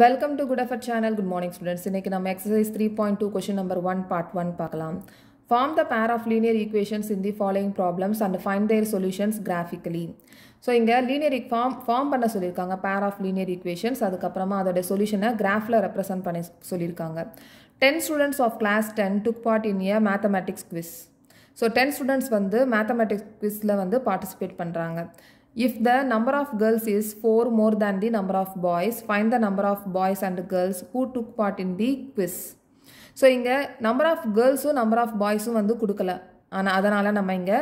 Welcome to good effort channel good morning students இன்றைக்கி நம்ம exercise three point two question number one part one பார்க்கலாம். Form the pair of linear equations in the following problems and find their solutions graphically so இங்கே linear form form பண்ண சொல்லியிருக்காங்க. பேர் of linear equations அதுக்கப்புறமா அதோட சொல்யூஷனை கிராஃபில் represent பண்ணி சொல்லியிருக்காங்க. Ten students of class ten took part in a mathematics quiz so ten students வந்து மேத்தமேட்டிக்ஸ் குவிஸில் வந்து பார்ட்டிசிபேட் பண்ணுறாங்க if the number of girls is four more than the number of boys find the number of boys and girls who took part in the quiz so இங்கே number of கேர்ள்ஸும் number of பாய்ஸும் வந்து கொடுக்கல. ஆனால் அதனால் நம்ம இங்கே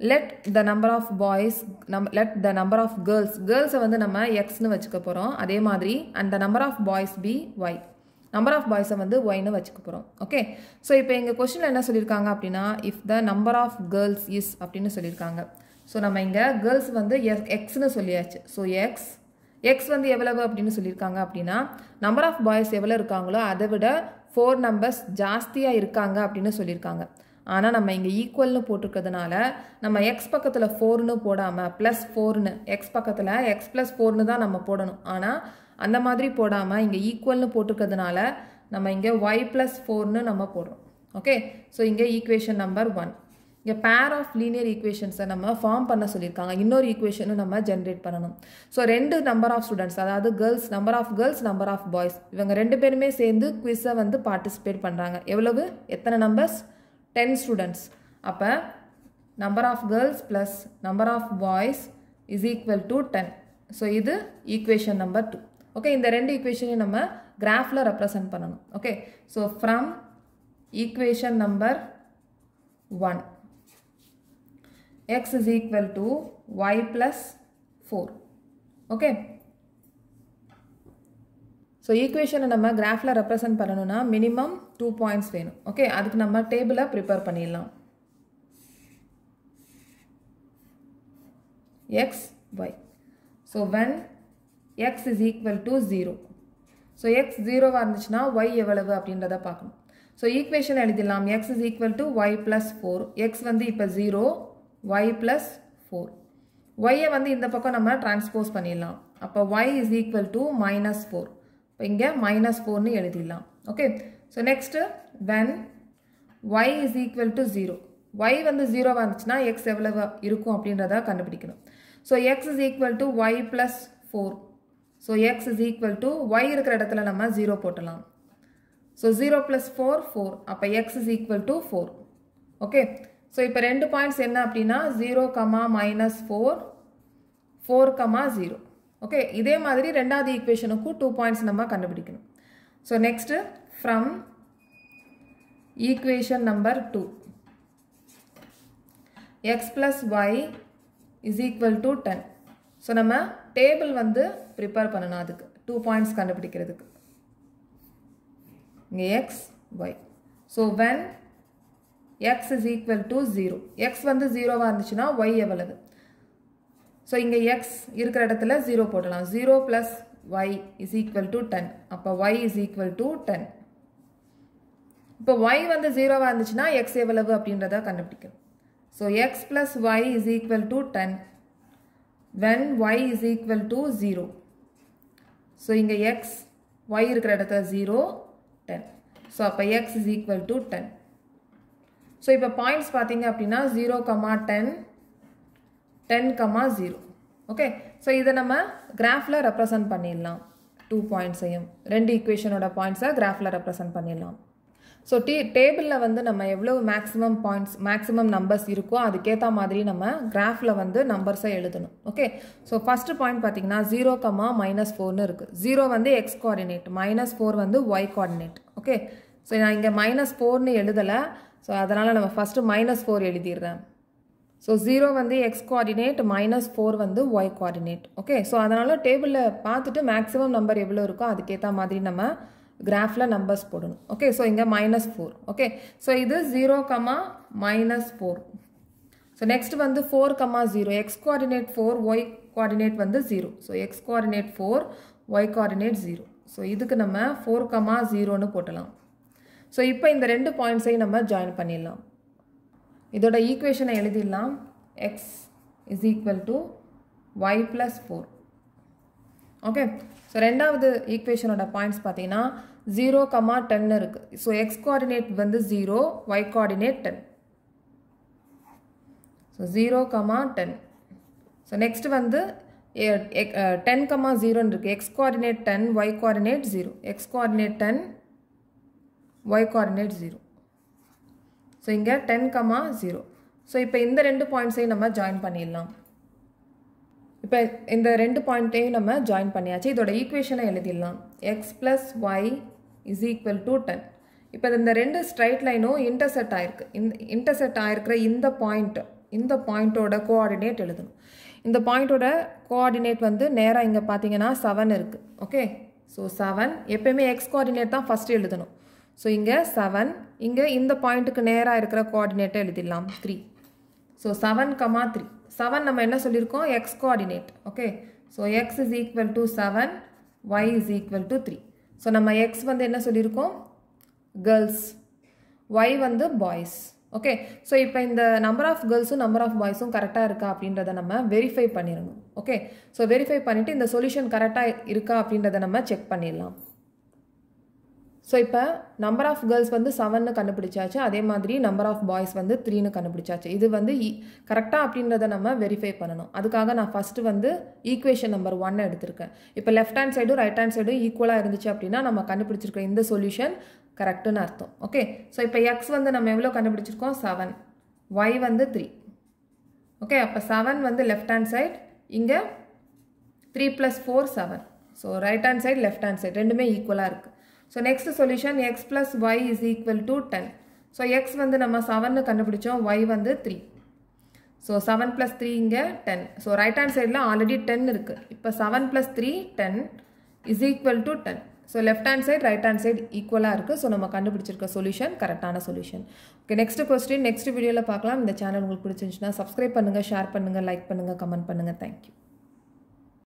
let the number of boys நம் let the number of girls கேர்ள்ஸை வந்து நம்ம எக்ஸ்னு வச்சுக்க போகிறோம் அதே மாதிரி and the number of boys be y number of பாய்ஸை வந்து ஒய்னு வச்சுக்க போகிறோம் ஓகே ஸோ இப்போ எங்கள் கொஷினில் என்ன சொல்லியிருக்காங்க அப்படின்னா if the number of girls is அப்படின்னு சொல்லியிருக்காங்க ஸோ நம்ம இங்கே கேர்ள்ஸ் வந்து எஸ் எக்ஸ்னு சொல்லியாச்சு. ஸோ எக்ஸ் எக்ஸ் வந்து எவ்வளவு அப்படின்னு சொல்லியிருக்காங்க அப்படின்னா நம்பர் ஆஃப் பாய்ஸ் எவ்வளோ இருக்காங்களோ அதை விட ஃபோர் நம்பர்ஸ் ஜாஸ்தியாக இருக்காங்க அப்படின்னு சொல்லியிருக்காங்க ஆனால் நம்ம இங்கே ஈக்குவல்னு போட்டிருக்கிறதுனால நம்ம எக்ஸ் பக்கத்தில் ஃபோர்னு போடாமல் ப்ளஸ் ஃபோர்னு எக்ஸ் பக்கத்தில் எக்ஸ் ப்ளஸ் ஃபோர்னு தான் நம்ம போடணும். ஆனால் அந்த மாதிரி போடாமல் இங்கே ஈக்குவல்னு போட்டிருக்கிறதுனால நம்ம இங்கே ஒய் ப்ளஸ் ஃபோர்னு நம்ம போடுறோம். ஓகே ஸோ இங்கே ஈக்குவேஷன் நம்பர் ஒன் இங்கே பேர் ஆஃப் லீனியர் ஈக்குவேஷன்ஸை நம்ம ஃபார்ம் பண்ண சொல்லியிருக்காங்க. இன்னொரு ஈக்குவேஷனும் நம்ம ஜென்ரேட் பண்ணணும். ஸோ ரெண்டு நம்பர் ஆஃப் ஸ்டூடெண்ட்ஸ் அதாவது girls number of girls number of boys இவங்க ரெண்டு பேருமே சேர்ந்து குவிஸை வந்து பார்ட்டிசிபேட் பண்ணுறாங்க எவ்வளவு? எத்தனை நம்பர்ஸ் டென் ஸ்டூடெண்ட்ஸ் அப்போ number of girls plus number of boys is equal to ten so இது ஈக்குவேஷன் நம்பர் டூ ஓகே இந்த ரெண்டு ஈக்குவேஷனையும் நம்ம கிராஃபில் ரெப்ரசன்ட் பண்ணணும். Okay so from equation number one x is equal to y plus 4 okay so ஈக்குவேஷனை நம்ம கிராஃபில் ரெப்ரசன்ட் பண்ணணும்னா மினிமம் டூ பாயிண்ட்ஸ் வேணும். ஓகே அதுக்கு நம்ம டேபிளை ப்ரிப்பேர் பண்ணிடலாம். X y so when x is equal to zero so x ஜீரோவாக இருந்துச்சுன்னா ஒய் எவ்வளவு அப்படின்றத பார்க்கணும். ஸோ ஈக்குவேஷன் எழுதிடலாம். X is equal to y plus four x வந்து இப்போ ஜீரோ ஒய் ப்ளஸ் ஃபோர் ஒய்யை வந்து இந்த பக்கம் நம்ம டிரான்ஸ்போஸ் பண்ணிடலாம். அப்போ y is equal to minus four இப்போ இங்கே மைனஸ் ஃபோர்னு எழுதிடலாம். Okay so next when y is equal to zero y வந்து 0 வந்துச்சுன்னா எக்ஸ் எவ்வளவு இருக்கும் அப்படின்றத கண்டுபிடிக்கணும். So x is equal to y plus four so x is equal to y இருக்கிற இடத்துல நம்ம 0 போட்டலாம். ஸோ 0 ப்ளஸ் ஃபோர் ஃபோர் அப்போ x is equal to four okay so இப்போ ரெண்டு பாயிண்ட்ஸ் என்ன அப்படின்னா zero comma minus four four comma zero okay இதே மாதிரி ரெண்டாவது ஈக்குவேஷனுக்கும் டூ பாயிண்ட்ஸ் நம்ம கண்டுபிடிக்கணும். So next from equation number two x plus y is equal to ten so நம்ம டேபிள் வந்து ப்ரிப்பேர் பண்ணணும் அதுக்கு. டூ பாயிண்ட்ஸ் கண்டுபிடிக்கிறதுக்கு. இங்கே x y so when x is equal to zero x வந்து ஜீரோவாக இருந்துச்சுன்னா ஒய் எவ்வளவு? ஸோ இங்கே எக்ஸ் இருக்கிற இடத்துல ஜீரோ போடலாம். Zero plus y is equal to ten அப்போ y is equal to ten இப்போ ஒய் வந்து ஜீரோவாக இருந்துச்சுன்னா எக்ஸ் எவ்வளவு அப்படின்றத கண்டுபிடிக்கணும். So x plus y is equal to ten when y is equal to 0 so இங்கே எக்ஸ் ஒய் இருக்கிற இடத்துல 0 10 ஸோ அப்போ x is equal to 10 so இப்போ பாயிண்ட்ஸ் பார்த்தீங்க அப்படின்னா zero comma ten ten comma zero okay so இதை நம்ம கிராஃபில் ரெப்ரசன்ட் பண்ணிடலாம். டூ பாயிண்ட்ஸையும் ரெண்டு ஈக்குவேஷனோட பாயிண்ட்ஸை கிராஃபில் ரெப்ரசன்ட் பண்ணிடலாம். ஸோ டீ டேபிளில் வந்து நம்ம எவ்வளோ மேக்ஸிமம் பாயிண்ட்ஸ் மேக்ஸிமம் நம்பர்ஸ் இருக்கோ அதுக்கேற்ற மாதிரி நம்ம கிராஃபில் வந்து நம்பர்ஸை எழுதணும். ஓகே ஸோ ஃபஸ்ட்டு பாயிண்ட் பார்த்தீங்கன்னா ஜீரோ கமா மைனஸ் ஃபோர்னு இருக்குது ஜீரோ வந்து எக்ஸ் கோஆர்டினேட் மைனஸ் ஃபோர் வந்து ஒய் கோஆர்டினேட் ஓகே ஸோ நான் இங்கே மைனஸ் ஃபோர்னு எழுதலை. ஸோ அதனால் நம்ம ஃபஸ்ட்டு மைனஸ் ஃபோர் எழுதிடுறேன். ஸோ ஜீரோ வந்து எக்ஸ் கோஆர்டினேட் மைனஸ் ஃபோர் வந்து ஒய் கோஆர்டினேட் ஓகே ஸோ அதனால் டேபிளில் பார்த்துட்டு மேக்ஸிமம் நம்பர் எவ்வளோ இருக்கோ அதுக்கேற்ற மாதிரி நம்ம கிராஃபில் நம்பர்ஸ் போடணும். ஓகே ஸோ இங்கே மைனஸ் ஃபோர் ஓகே ஸோ இது zero comma minus four so next வந்து four comma zero x coordinate four y coordinate வந்து zero so x coordinate four y coordinate zero so இதுக்கு நம்ம ஃபோர் கமா ஜீரோன்னு போட்டலாம். So இப்போ இந்த ரெண்டு பாயிண்ட்ஸையும் நம்ம ஜாயின் பண்ணிடலாம். இதோட ஈக்குவேஷனை எழுதிடலாம். X is equal to y plus four okay so ரெண்டாவது ஈக்குவேஷனோட பாயிண்ட்ஸ் பார்த்தீங்கன்னா ஜீரோ கமா டென் இருக்குது ஸோ எக்ஸ் கோஆர்டினேட் வந்து zero y coordinate ten so zero comma ten so next வந்து டென் கமா ஜீரோன்னு இருக்குது x coordinate ten y coordinate zero x coordinate ten y coordinate zero so இங்கே ten comma zero so இப்போ இந்த ரெண்டு பாயிண்ட்ஸையும் நம்ம join பண்ணிடலாம். இப்போ இந்த ரெண்டு பாயிண்ட்டையும் நம்ம ஜாயின் பண்ணியாச்சு. இதோட ஈக்குவேஷனை எழுதிடலாம். X plus y is equal to ten இப்போ இந்த ரெண்டு ஸ்ட்ரைட் லைனும் இன்டர்செக்ட் ஆயிருக்கு. இந்த இன்டர்செக்ட் ஆயிருக்கிற இந்த பாயிண்ட் இந்த பாயிண்ட்டோட கோஆர்டினேட் எழுதணும். இந்த பாயிண்ட்டோட கோஆர்டினேட் வந்து நேராக இங்கே பார்த்தீங்கன்னா செவன் இருக்குது ஓகே ஸோ செவன் எப்பயுமே எக்ஸ் கோஆர்டினேட் தான் ஃபஸ்ட்டு எழுதணும். ஸோ இங்கே செவன் இங்கே இந்த பாயிண்ட்டுக்கு நேராக இருக்கிற கோஆர்டினேட்டை எழுதிடலாம். Three so seven comma three seven நம்ம என்ன சொல்லியிருக்கோம்? X coordinate okay so x is equal to seven y is equal to three so நம்ம எக்ஸ் வந்து என்ன சொல்லியிருக்கோம்? கேர்ள்ஸ் ஒய் வந்து பாய்ஸ் ஓகே ஸோ இப்போ இந்த நம்பர் ஆஃப் கேர்ள்ஸும் நம்பர் ஆஃப் பாய்ஸும் கரெக்டாக இருக்கா அப்படின்றத நம்ம வெரிஃபை பண்ணிடணும் ஓகே ஸோ வெரிஃபை பண்ணிவிட்டு இந்த சொல்யூஷன் கரெக்டாக இருக்கா அப்படின்றத நம்ம செக் பண்ணிடலாம். ஸோ இப்போ நம்பர் ஆஃப் கேர்ள்ஸ் வந்து செவன்னு கண்டுபிடிச்சாச்சு. அதே மாதிரி நம்பர் ஆஃப் பாய்ஸ் வந்து த்ரீன்னு கண்டுபிடிச்சாச்சு. இது வந்து கரெக்டாக அப்படின்றத நம்ம வெரிஃபை பண்ணணும். அதுக்காக நான் ஃபஸ்ட்டு வந்து ஈக்குவேஷன் நம்பர் ஒன்னை எடுத்திருக்கேன். இப்போ லெஃப்ட் ஹேண்ட் சைடும் ரைட் ஹேண்ட் சைடும் ஈக்குவலாக இருந்துச்சு அப்படின்னா நம்ம கண்டுபிடிச்சிருக்க இந்த சொல்யூஷன் கரெக்டுன்னு அர்த்தம். ஓகே ஸோ இப்போ எக்ஸ் வந்து நம்ம எவ்வளோ கண்டுபிடிச்சிருக்கோம்? செவன் ஒய் வந்து த்ரீ ஓகே அப்போ செவன் வந்து லெஃப்ட் ஹேண்ட் சைட் இங்கே three plus four seven so right hand side left hand side ரெண்டுமே ஈக்குவலாக இருக்குது so next solution x plus y is equal to ten so x வந்து நம்ம செவன்னு கண்டுபிடிச்சோம் ஒய் வந்து three so seven plus three இங்கே டென் ஸோ ரைட் ஹேண்ட் சைடில் ஆல்ரெடி டென் இருக்குது இப்போ seven plus three ten is equal to ten so left hand side right hand side ஈக்குவலாக இருக்குது ஸோ நம்ம கண்டுபிடிச்சிருக்க சொல்யூஷன் கரெக்டான solution okay next question next வீடியோவில் பார்க்கலாம். இந்த சேனல் உங்களுக்கு பிடிச்சிருந்துச்சுன்னா சப்ஸ்கிரைப் பண்ணுங்கள் ஷேர் பண்ணுங்கள் லைக் பண்ணுங்கள் கமெண்ட் பண்ணுங்கள் தேங்க்யூ